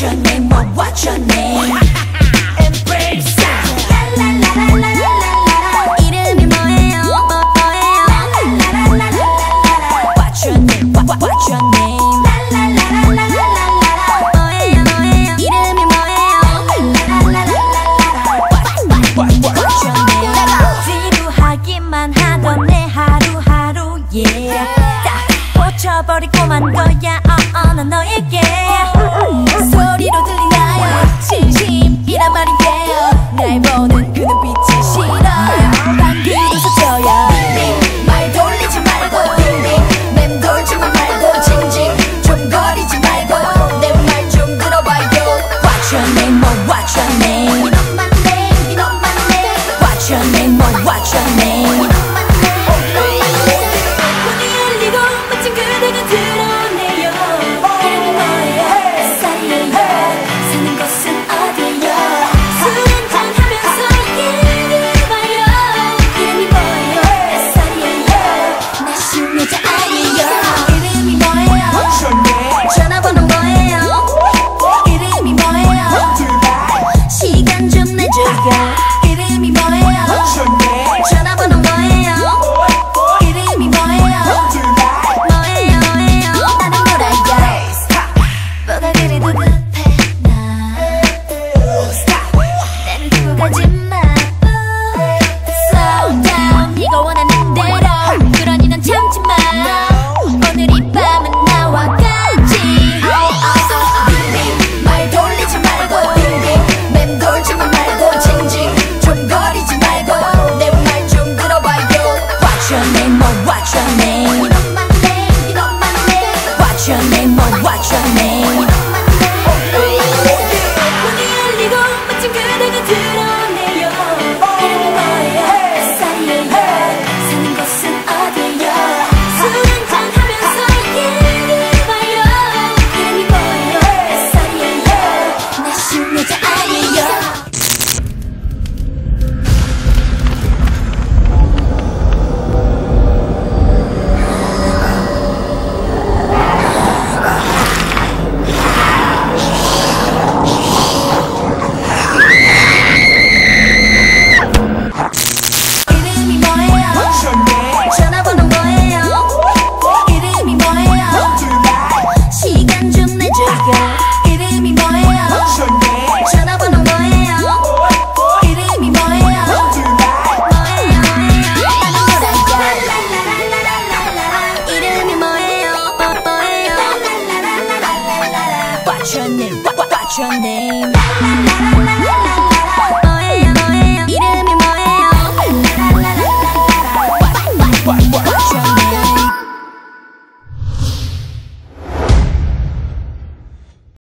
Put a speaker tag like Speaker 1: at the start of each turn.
Speaker 1: What's your name? What, what's your name? Embrace La la la la la la la 이름이 뭐예요? 뭐예요? La la la la la la la What's your name? What, what's your name? La la la la la la la la 뭐예요? 뭐예요? 이름이 뭐예요? La la la la la la la what, what's your name? 하던 내 Yeah 다 고쳐버리고 만 거야 어어 난 너에게 목소리로 들리나요. 진심이란 말인데요. 날 보는 Yeah. What's your name your name? What, what, what's your name?